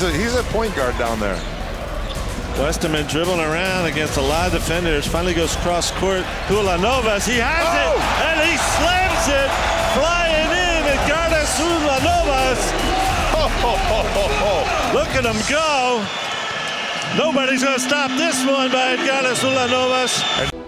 He's a, he's a point guard down there. Westermann dribbling around against a lot of defenders. Finally goes cross court. Ulanovas, he has oh! it, and he slams it, flying in. Edgaras Ulanovas. Look at him go. Nobody's going to stop this one by Edgaras Ulanovas.